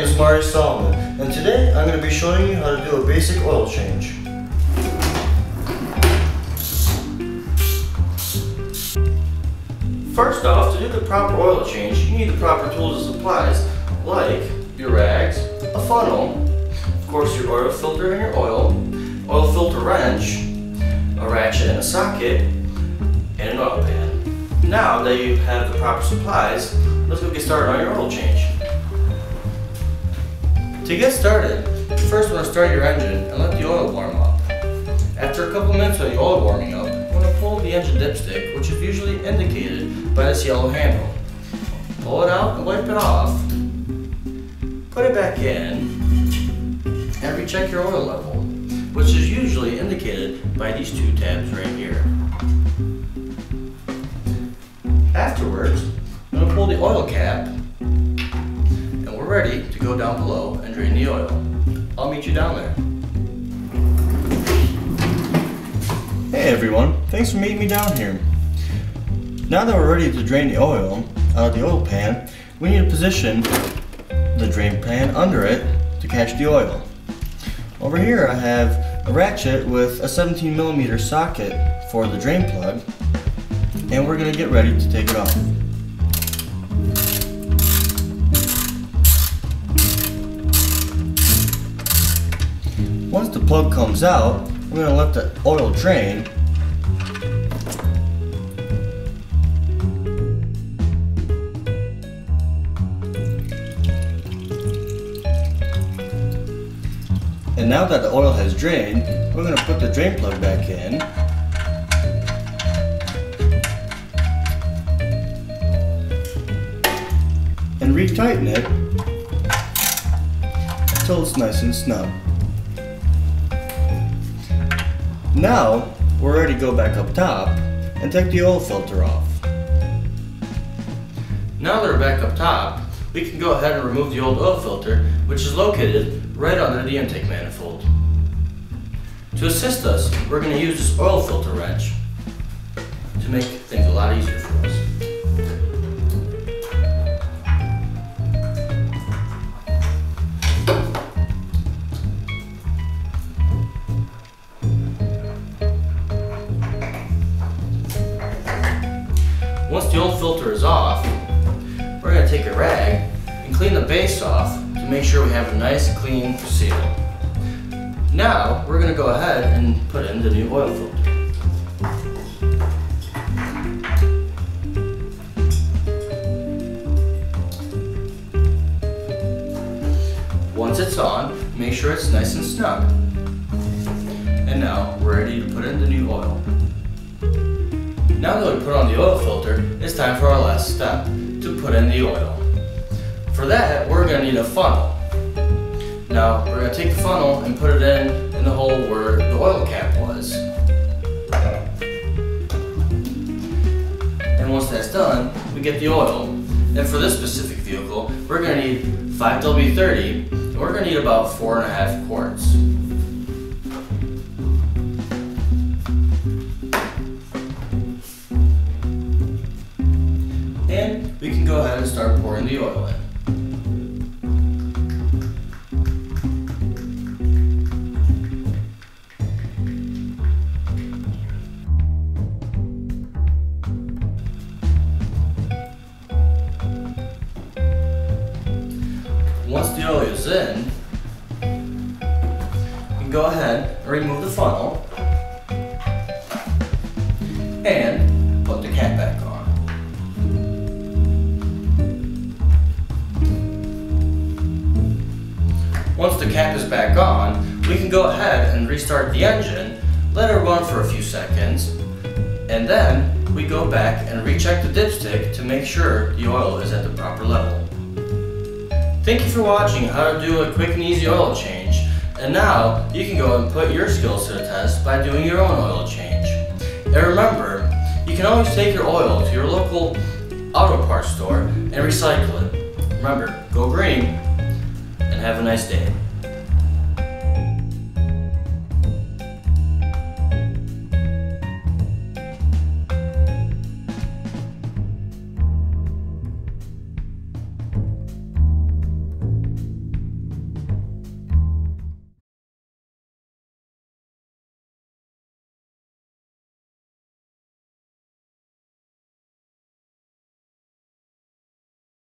is Marty Solomon, and today I'm going to be showing you how to do a basic oil change. First off, to do the proper oil change, you need the proper tools and supplies, like your rags, a funnel, of course your oil filter and your oil, oil filter wrench, a ratchet and a socket, and an oil pan. Now that you have the proper supplies, let's go get started on your oil change. To get started, you first want to start your engine and let the oil warm up. After a couple minutes of the oil warming up, you want to pull the engine dipstick, which is usually indicated by this yellow handle. Pull it out and wipe it off. Put it back in and recheck your oil level, which is usually indicated by these two tabs right here. Afterwards, I'm going to pull the oil cap ready to go down below and drain the oil. I'll meet you down there. Hey everyone, thanks for meeting me down here. Now that we're ready to drain the oil out of the oil pan, we need to position the drain pan under it to catch the oil. Over here I have a ratchet with a 17 millimeter socket for the drain plug and we're going to get ready to take it off. Once the plug comes out, we're going to let the oil drain And now that the oil has drained, we're going to put the drain plug back in. And retighten it until it's nice and snug. Now, we're ready to go back up top and take the oil filter off. Now that we're back up top, we can go ahead and remove the old oil filter, which is located right under the intake manifold. To assist us, we're going to use this oil filter wrench to make things a lot easier for us. Oil filter is off, we're going to take a rag and clean the base off to make sure we have a nice clean seal. Now we're going to go ahead and put in the new oil filter. Once it's on, make sure it's nice and snug. And now we're ready to put in the new oil. Now that we put on the oil filter, it's time for our last step, to put in the oil. For that, we're going to need a funnel. Now, we're going to take the funnel and put it in, in the hole where the oil cap was. And once that's done, we get the oil. And for this specific vehicle, we're going to need 5W30, and we're going to need about four and a half quarts. We can go ahead and start pouring the oil in. Once the oil is in, you can go ahead and remove the funnel cap is back on, we can go ahead and restart the engine, let it run for a few seconds, and then we go back and recheck the dipstick to make sure the oil is at the proper level. Thank you for watching how to do a quick and easy oil change. And now you can go and put your skills to the test by doing your own oil change. And remember, you can always take your oil to your local auto parts store and recycle it. Remember, go green and have a nice day.